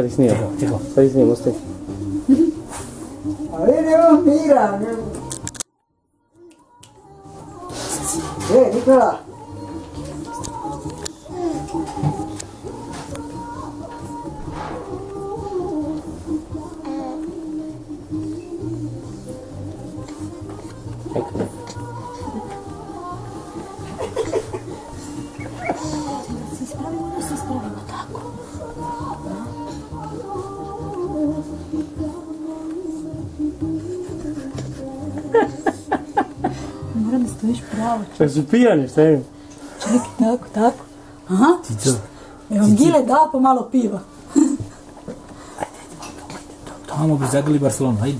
Salis niyo. Salis niyo, musta. Ayun yung hira. Eh, dito na. Thank you. Справимо, не се справимо. Moram da stojiš pravo. Šta su pijani, šta je? Čekaj, tako, tako. Aha. Cico. Evo Gile da pa malo piva. Tamo bi zagrali Barcelonu, ajde.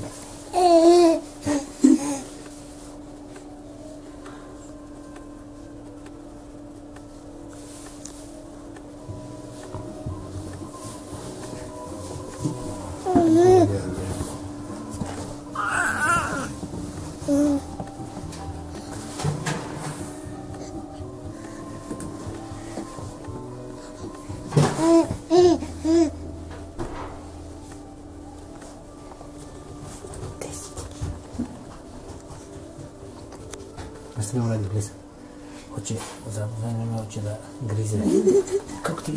Прости, ради близко. Очи, заменяме очи да гризе. Как ты?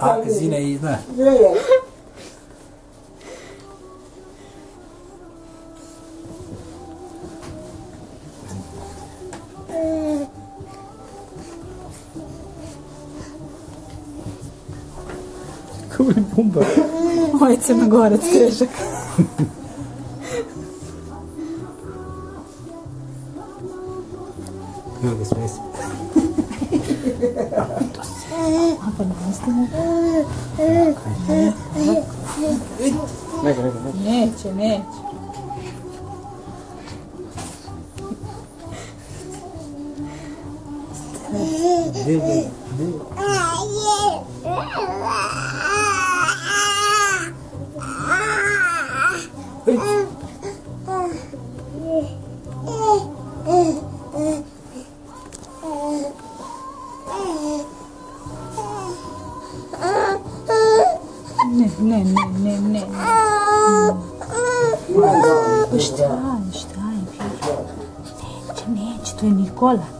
А, казина и да. Какой бомба. Мой город Стрижек. Надо смесь. Neće, neće. Neće. Gde ga? Ne, ne, ne, ne, ne. Pa šta je, šta je, vidi. Neće, neće,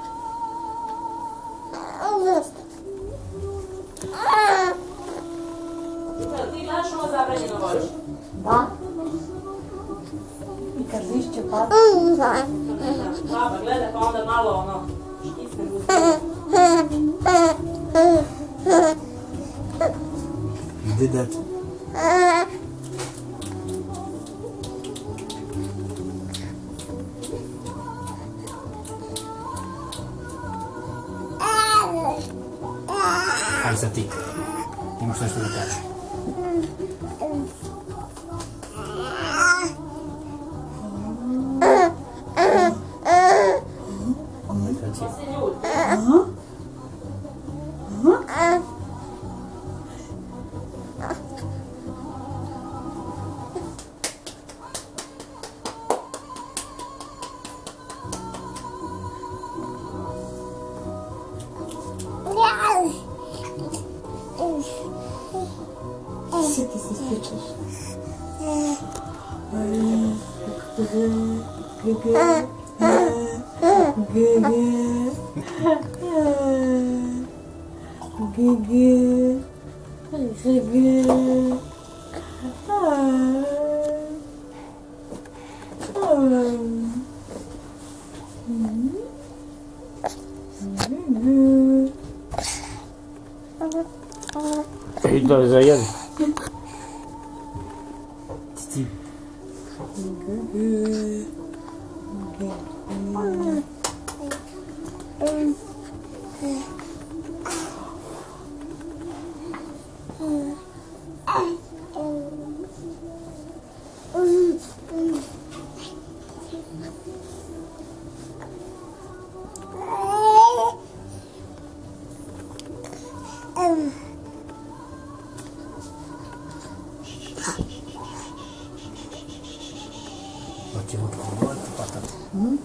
Ti znaš ovo zabranjeno voliš? I kad lišće pada. Baba gleda pa onda malo ono štisne Gde dat? Aj sad ti. Imaš nešto da kažeš. você. Hã? Hã? Gigi. Gigi. Gigi. Ah. Ah. Ah. Ah. Hey, dá isso aí, Titi. Gigi. Gigi. 음. 어찌 보면 너무 똑같다. 응?